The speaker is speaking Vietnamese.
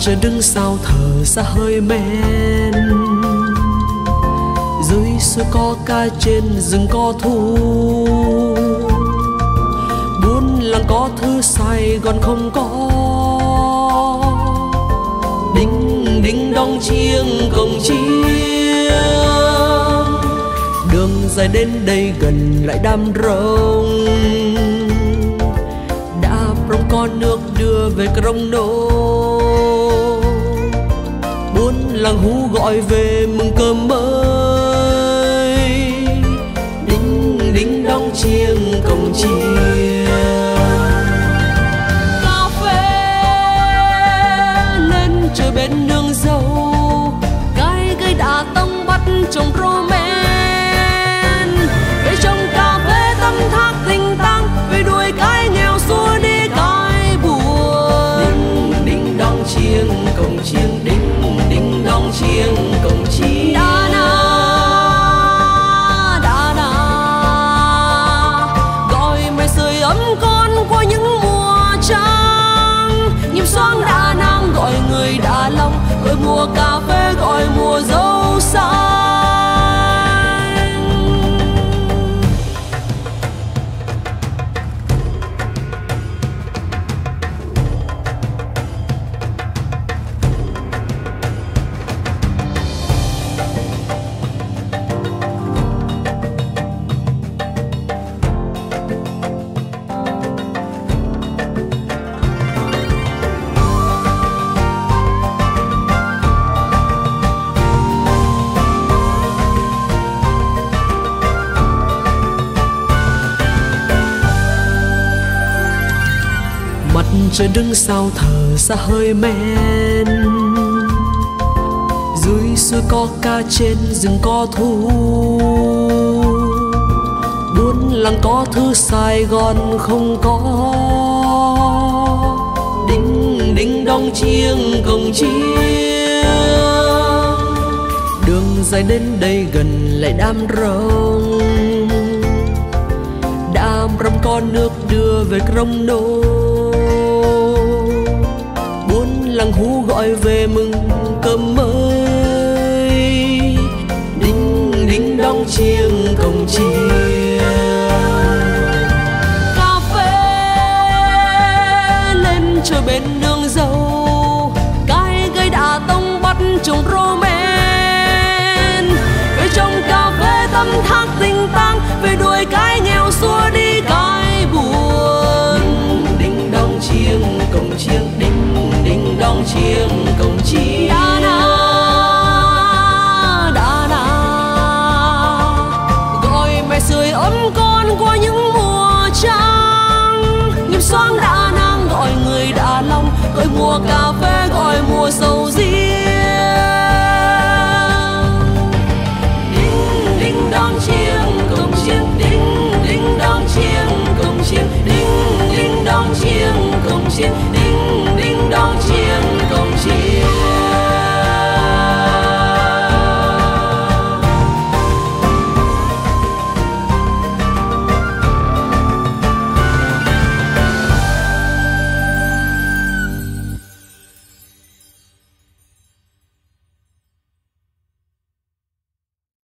trời đứng sau thở xa hơi men. Dưới suối có ca trên rừng có thu. Buôn làng có thứ sài gòn không có. Đinh đinh đong chiêng cổng chiêng. Đường dài đến đây gần lại đam rông đã rong con nước đưa về crong nô làng hú gọi về mừng cơm mới. Đinh đinh đong chiêng cổng chiêng. Trời đứng sau thở ra hơi men. Dưới suối có ca trên rừng có thu. Buôn làng có thứ sài gòn không có. Đinh đinh đong chiêng cồng chiêng. Đường dài đến đây gần lại đam rông đam rông có nước đưa về rồng nô. Gọi về mừng cơm mới. Đinh đinh đong chiêng cổng chiêng. Cà phê lên trời bên nơi